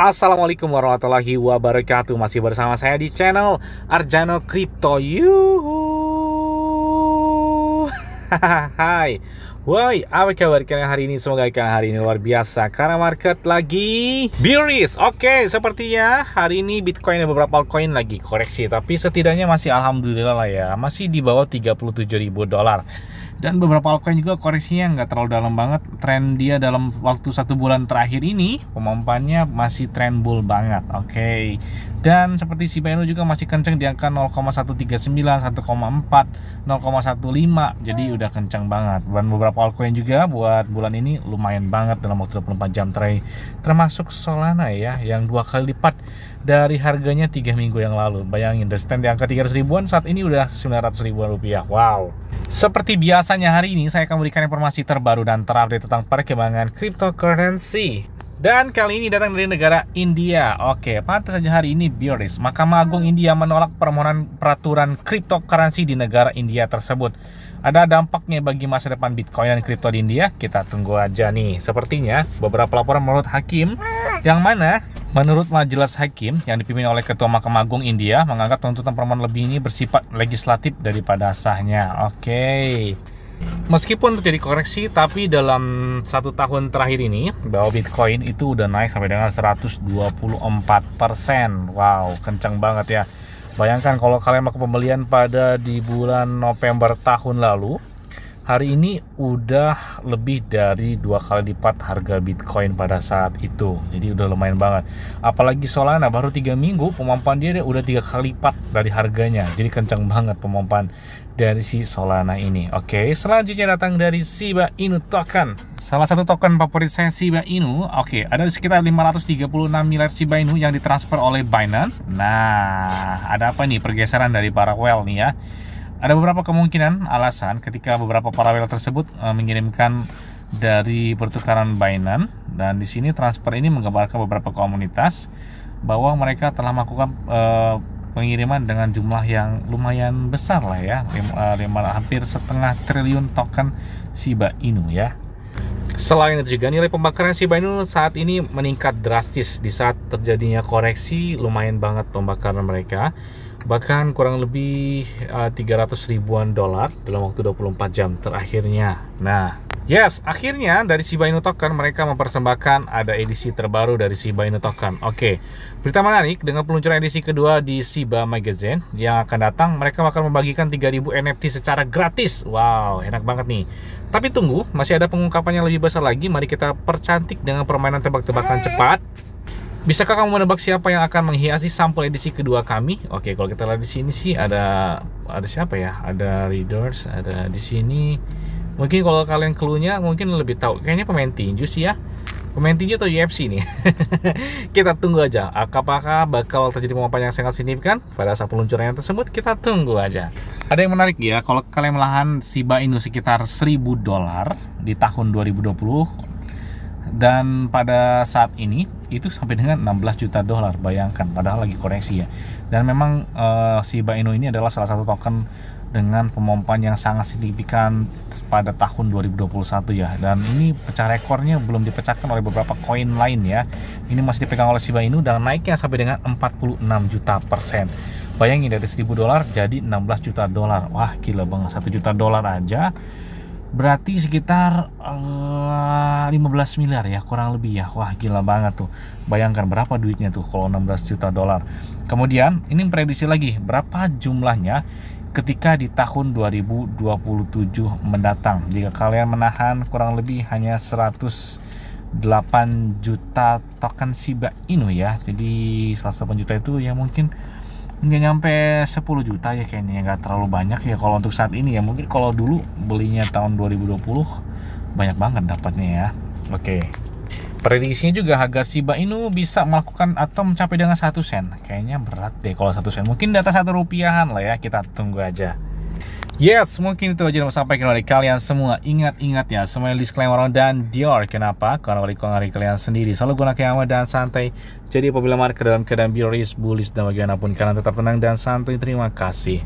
Assalamualaikum warahmatullahi wabarakatuh. Masih bersama saya di channel Arjano Crypto. Yuhu. Hai. Woi, apa kabar kalian hari ini? Semoga kalian hari ini luar biasa. Karena market lagi bearish. Oke, sepertinya hari ini Bitcoin dan beberapa altcoin lagi koreksi. Tapi setidaknya masih Alhamdulillah lah ya. Masih di bawah 37 ribu dolar dan beberapa altcoin juga koreksinya nggak terlalu dalam banget. Tren dia dalam waktu satu bulan terakhir ini pemompannya masih tren bull banget oke. Okay. dan seperti si Inu juga masih kenceng di angka 0,139 1,4 0,15 jadi udah kenceng banget. Dan beberapa altcoin juga buat bulan ini lumayan banget dalam waktu 24 jam terakhir. Termasuk Solana ya yang dua kali lipat dari harganya tiga minggu yang lalu. Bayangin the stand di angka 300 ribuan saat ini udah 900 ribuan rupiah. Wow. Seperti biasanya hari ini saya akan memberikan informasi terbaru dan terupdate tentang perkembangan cryptocurrency. Dan kali ini datang dari negara India. Oke, pantas saja hari ini bearish. Mahkamah Agung India menolak permohonan peraturan cryptocurrency di negara India tersebut. Ada dampaknya bagi masa depan Bitcoin dan kripto di India? Kita tunggu aja nih. Sepertinya beberapa laporan menurut hakim yang mana Menurut majelis hakim yang dipimpin oleh Ketua Mahkamah Agung India menganggap tuntutan permohonan lebih ini bersifat legislatif daripada sahnya. Oke. Okay. Meskipun terjadi koreksi, tapi dalam satu tahun terakhir ini bahwa Bitcoin itu udah naik sampai dengan 124 persen. Wow, kencang banget ya. Bayangkan kalau kalian mau pembelian pada di bulan November tahun lalu, hari ini udah lebih dari dua kali lipat harga Bitcoin pada saat itu. Jadi udah lumayan banget. Apalagi Solana baru tiga minggu pemompan dia udah tiga kali lipat dari harganya. Jadi kencang banget pemompan dari si Solana ini. Oke, selanjutnya datang dari Shiba Inu token. Salah satu token favorit saya Shiba Inu. Oke, ada sekitar 536 miliar Shiba Inu yang ditransfer oleh Binance. Nah, ada apa nih pergeseran dari para whale nih ya? Ada beberapa kemungkinan alasan ketika beberapa paralel tersebut uh, mengirimkan dari pertukaran Binance. Dan di sini transfer ini menggambarkan beberapa komunitas bahwa mereka telah melakukan uh, pengiriman dengan jumlah yang lumayan besar lah ya, lima, uh, lima, hampir setengah triliun token Shiba Inu ya. Selain itu juga nilai pembakaran Shiba Inu saat ini meningkat drastis di saat terjadinya koreksi. Lumayan banget pembakaran mereka bahkan kurang lebih uh, 300 ribuan dolar dalam waktu 24 jam terakhirnya. Nah, yes, akhirnya dari Shiba Inu Token mereka mempersembahkan ada edisi terbaru dari Shiba Inu Token. Oke, berita menarik dengan peluncuran edisi kedua di Shiba Magazine yang akan datang, mereka akan membagikan 3000 NFT secara gratis. Wow, enak banget nih. Tapi tunggu, masih ada pengungkapan yang lebih besar lagi. Mari kita percantik dengan permainan tebak-tebakan cepat. Bisakah kamu menebak siapa yang akan menghiasi sampel edisi kedua kami? Oke, kalau kita lihat di sini sih ada ada siapa ya? Ada readers, ada di sini. Mungkin kalau kalian keluarnya mungkin lebih tahu. Kayaknya pemain tinju sih ya. Pemain tinju atau UFC nih. kita tunggu aja. Apakah bakal terjadi pemaparan yang sangat signifikan pada saat peluncuran tersebut? Kita tunggu aja. Ada yang menarik ya, kalau kalian melahan Shiba Inu sekitar 1000 dolar di tahun 2020 dan pada saat ini itu sampai dengan 16 juta dolar. Bayangkan padahal lagi koreksi ya. Dan memang uh, Shiba Inu ini adalah salah satu token dengan pemompan yang sangat signifikan pada tahun 2021 ya. Dan ini pecah rekornya belum dipecahkan oleh beberapa koin lain ya. Ini masih dipegang oleh Shiba Inu dan naiknya sampai dengan 46 juta persen. Bayangin dari 1000 dolar jadi 16 juta dolar. Wah gila banget. 1 juta dolar aja berarti sekitar uh, eh, 15 miliar ya kurang lebih ya. Wah gila banget tuh. Bayangkan berapa duitnya tuh kalau 16 juta dolar. Kemudian ini prediksi lagi berapa jumlahnya ketika di tahun 2027 mendatang. Jika kalian menahan kurang lebih hanya 108 juta token Shiba Inu ya. Jadi 108 juta itu ya mungkin nggak nyampe 10 juta ya kayaknya. Nggak terlalu banyak ya kalau untuk saat ini ya. Mungkin kalau dulu belinya tahun 2020 banyak banget dapatnya ya oke prediksinya juga harga Shiba Inu bisa melakukan atau mencapai dengan satu sen kayaknya berat deh kalau satu sen mungkin data satu rupiahan lah ya kita tunggu aja Yes, mungkin itu aja yang sampaikan oleh kalian semua. Ingat-ingat ya, semua disclaimer dan Dior. Kenapa? Karena wali dari kalian sendiri. Selalu gunakan aman dan santai. Jadi apabila market dalam keadaan bearish, bullish, dan bagaimanapun, kalian tetap tenang dan santai. Terima kasih.